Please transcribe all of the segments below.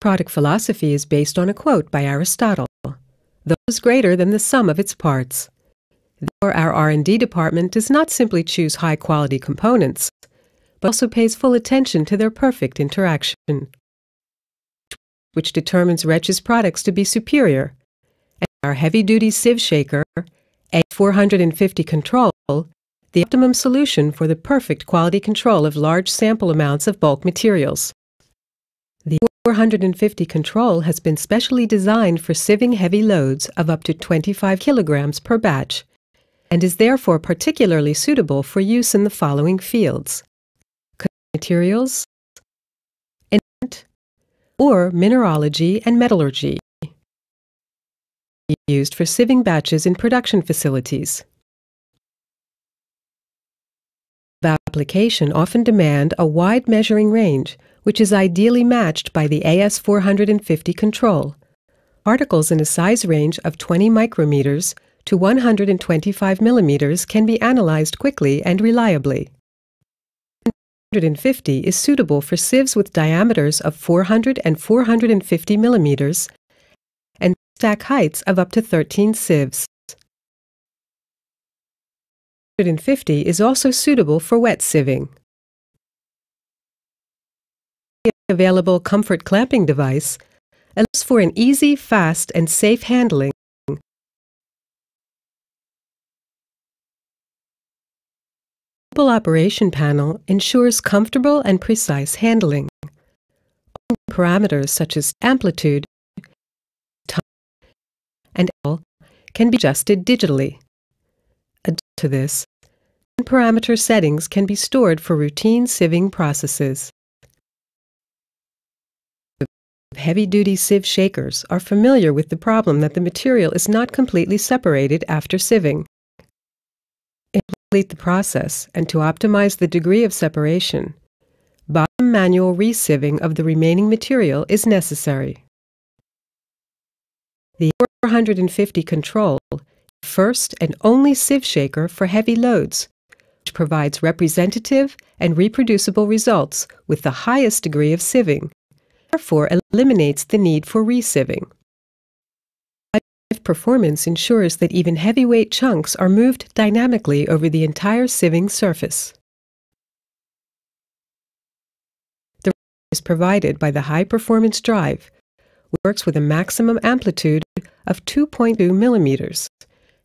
product philosophy is based on a quote by Aristotle, those greater than the sum of its parts. Therefore, our R&D department does not simply choose high-quality components, but also pays full attention to their perfect interaction, which determines Retsch's products to be superior. And our heavy-duty sieve shaker, AS450 Control, the optimum solution for the perfect quality control of large sample amounts of bulk materials. The 450 control has been specially designed for sieving heavy loads of up to 25 kilograms per batch and is therefore particularly suitable for use in the following fields materials, and or mineralogy and metallurgy, used for sieving batches in production facilities. Application often demand a wide measuring range, which is ideally matched by the AS450 control. Particles in a size range of 20 micrometers to 125 millimeters can be analyzed quickly and reliably. 150 is suitable for sieves with diameters of 400 and 450 millimeters and stack heights of up to 13 sieves. 150 is also suitable for wet sieving. The available comfort clamping device allows for an easy, fast, and safe handling Mobile operation panel ensures comfortable and precise handling. Parameters such as amplitude, time, and L can be adjusted digitally. Add to this, parameter settings can be stored for routine sieving processes. Heavy-duty sieve shakers are familiar with the problem that the material is not completely separated after sieving To complete the process and to optimize the degree of separation, bottom manual resieving of the remaining material is necessary. The 450 control first and only sieve shaker for heavy loads, which provides representative and reproducible results with the highest degree of sieving, therefore eliminates the need for resieving performance ensures that even heavyweight chunks are moved dynamically over the entire sieving surface. The is provided by the high-performance drive, works with a maximum amplitude of 2.2 millimeters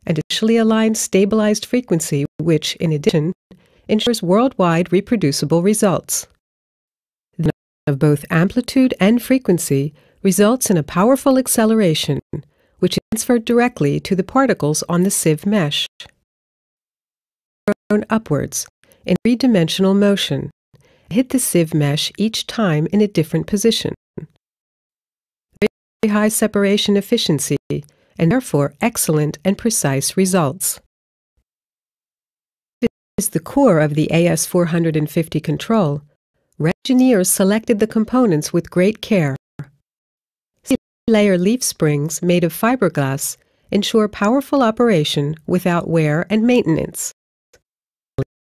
and initially aligned stabilized frequency which, in addition, ensures worldwide reproducible results. Of both amplitude and frequency results in a powerful acceleration which is transferred directly to the particles on the sieve mesh. Thrown upwards in three-dimensional motion. Hit the sieve mesh each time in a different position. Very high separation efficiency and therefore excellent and precise results. This is the core of the AS450 control. Engineers selected the components with great care layer leaf springs made of fiberglass ensure powerful operation without wear and maintenance.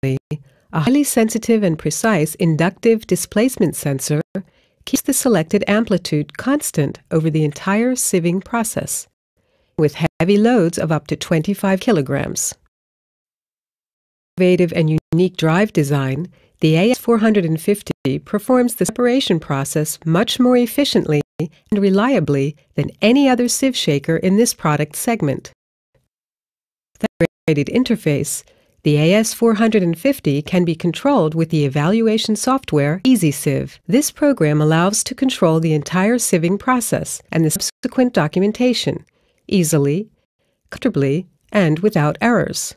A highly sensitive and precise inductive displacement sensor keeps the selected amplitude constant over the entire sieving process, with heavy loads of up to 25 kilograms. Innovative and unique drive design, the AS450 performs the separation process much more efficiently and reliably than any other sieve shaker in this product segment. The integrated interface, the AS450 can be controlled with the evaluation software EasySieve. This program allows to control the entire sieving process and the subsequent documentation easily, comfortably, and without errors.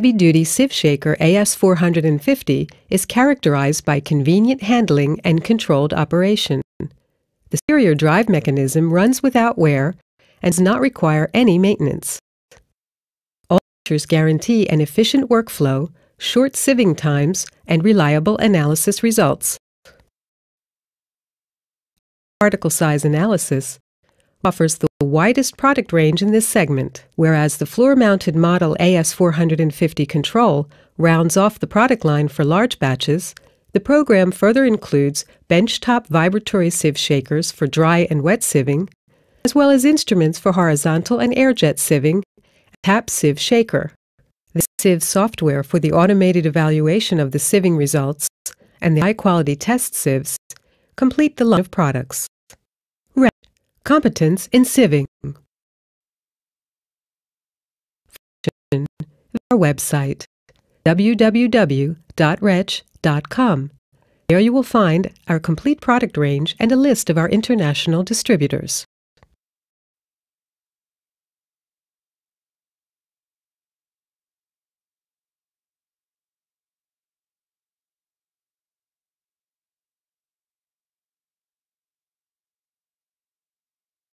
Heavy-duty sieve shaker AS450 is characterized by convenient handling and controlled operation. The superior drive mechanism runs without wear and does not require any maintenance. All features guarantee an efficient workflow, short sieving times, and reliable analysis results. Particle size analysis offers the widest product range in this segment, whereas the floor-mounted model AS450 control rounds off the product line for large batches, The program further includes benchtop vibratory sieve shakers for dry and wet sieving, as well as instruments for horizontal and airjet sieving, Tap Sieve Shaker. The sieve software for the automated evaluation of the sieving results and the high-quality test sieves complete the line of products. Competence in sieving. Our website www.retsch.com. There you will find our complete product range and a list of our international distributors.